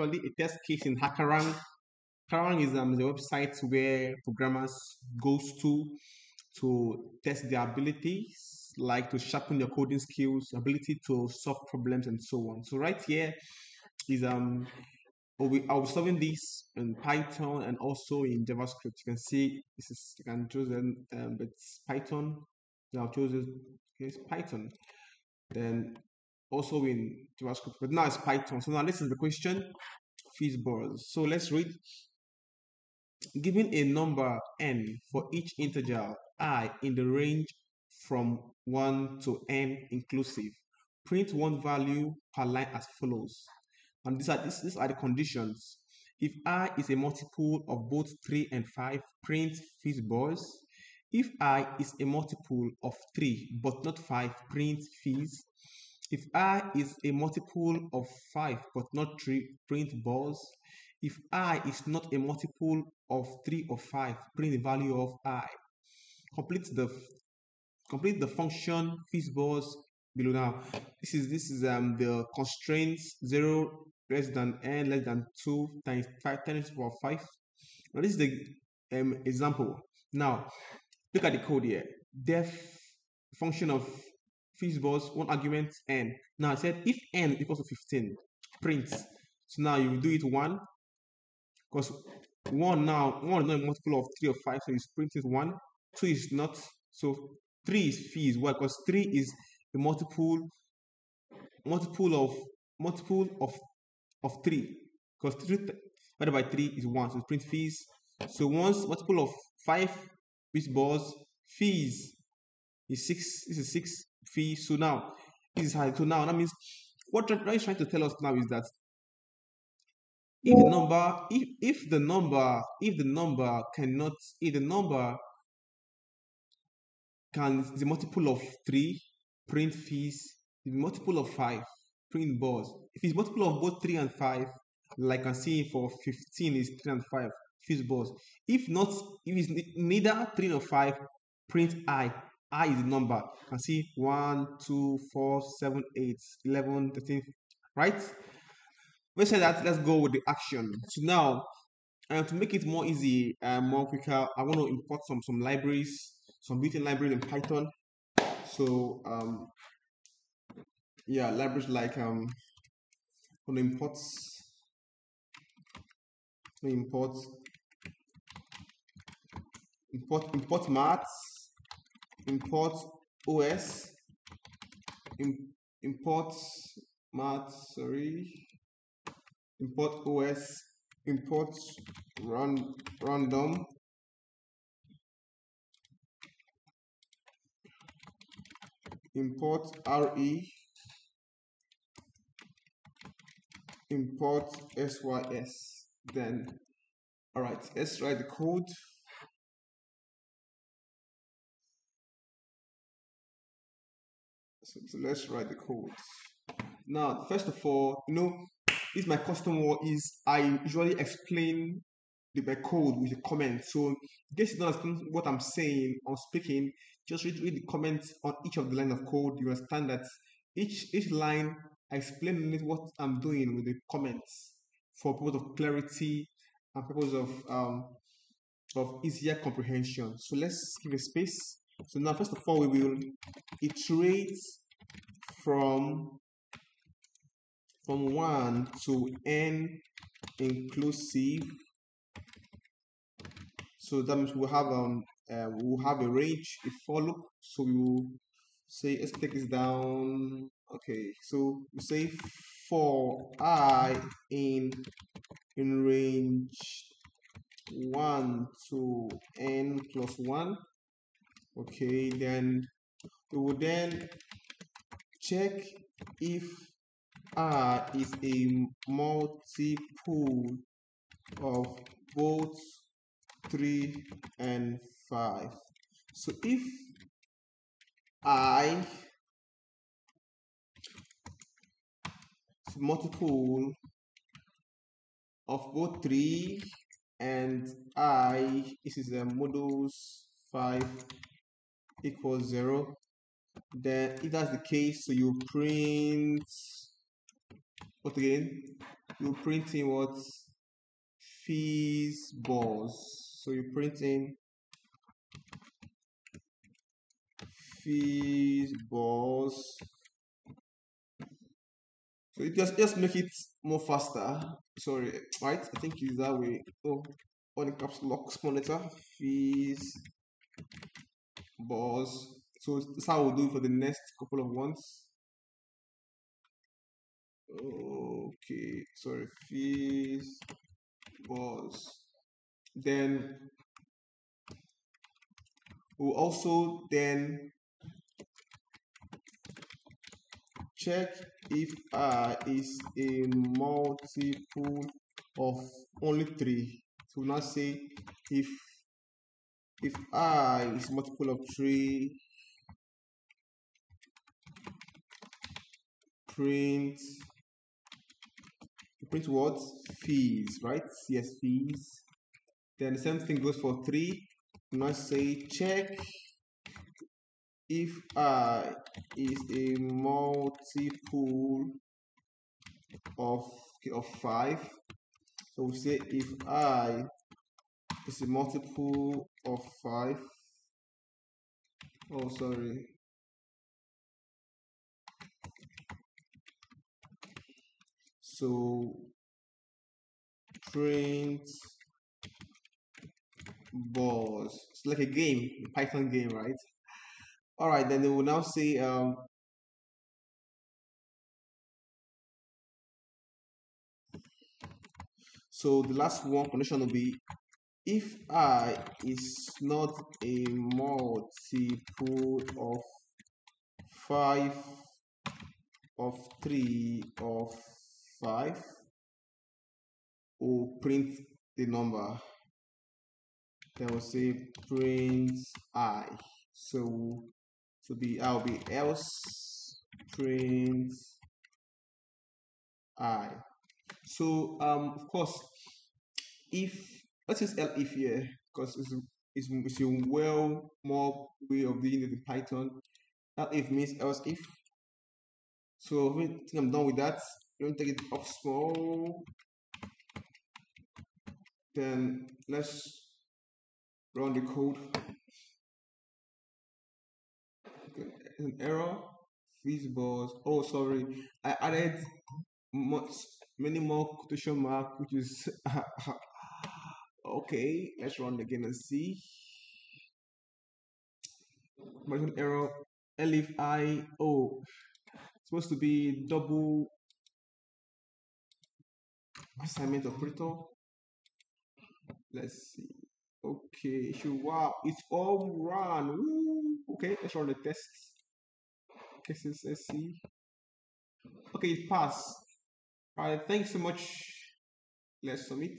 actually a test case in HackerRank. HackerRank is um, the website where programmers goes to to test their abilities, like to sharpen their coding skills, ability to solve problems, and so on. So right here is um we are solving this in Python and also in JavaScript. You can see this is you can choose um, it's Python. I'll choose it. It's Python. Then also in JavaScript, but now it's Python. So now this is the question, FizzBuzz. So let's read. Given a number n for each integer i in the range from 1 to n inclusive, print one value per line as follows. And these are, these, are the conditions. If i is a multiple of both 3 and 5, print FizzBuzz. If i is a multiple of 3 but not 5, print fizz. If i is a multiple of 5 but not 3, print balls. If i is not a multiple of 3 or 5, print the value of i. Complete the complete the function FizzBuzz below now. This is this is um the constraints 0 less than n less than 2 times 5 times power 5. Now this is the um, example. Now look at the code here. Def function of FizzBuzz one argument n. Now I said if n equals to 15, print. So now you do it one because one now one is not a multiple of three or five, so it's printed one. Two is not. So three is fizz. Why? Because three is a multiple multiple of multiple of of three. Because three divided by three is one. So print fizz. So once multiple of five FizzBuzz, fizz is six. This is six fizz. So now is high. So now that means what Dry is trying to tell us now is that if the number if if the number if the number cannot if the number can the multiple of three print fees the multiple of five print balls if it's multiple of both three and five like i'm seeing for 15 is three and five FizzBuzz if not if it's neither three nor five print i i is the number. You can see 1 2 4 7 8 11 13 right? Let's say that let's go with the action. So now um, to make it more easy and more quicker i want to import some some libraries some built-in libraries in python. So um yeah libraries like um I going to import import import import maths import os import maths sorry import os import run random. Import re import sys then all right let's write the code so, so let's write the code now first of all you know this my custom word is I usually explain the code with a comment. So in case you don't understand what I'm saying or speaking, just read, read the comments on each of the line of code. You understand that each each line I explain what I'm doing with the comments for purpose of clarity and purpose of um of easier comprehension. So let's give a space. So now first of all we will iterate from from 1 to n inclusive. So that means we'll have um uh, we'll have a range. A for loop so we will say let's take this down. Okay so we say for i in in range 1 to n plus 1 okay then we will then check if R is a multiple of both 3 and 5. So if I is multiple of both 3 and I, this is a modulus 5 equals 0, then if that's the case, so you print what again? You print in what fees balls. So you print in fees balls. So it just just make it more faster. Sorry, right? I think it's that way. Oh, on the caps lock monitor fees balls. So that's how we'll do for the next couple of ones. Okay, sorry, fees balls. Then we'll also then check if uh, i is a multiple of only three. So now say if if i is multiple of three, print print what fees, right? Yes, fees. Then the same thing goes for three. Now say check if i is a multiple of of 5 so we say if i is a multiple of 5 oh sorry. So print balls. It's like a game a python game right? All right, then they will now say um, so the last one condition will be if i is not a multiple of 5 of 3 of 5 we'll print the number then we'll say print i so to be I'll be else print i. So um of course if let's use elif here because it's, it's, it's a well more way of doing it in Python. Elif means else if. So I think I'm done with that. Let me take it off small. Then let's run the code an error balls. oh sorry i added much many more quotation mark which is okay let's run again and see an error elif i oh supposed to be double assignment operator let's see okay wow it's all run Woo. okay let's run the test cases SC. Okay, pass. Alright, thanks so much. Let's submit.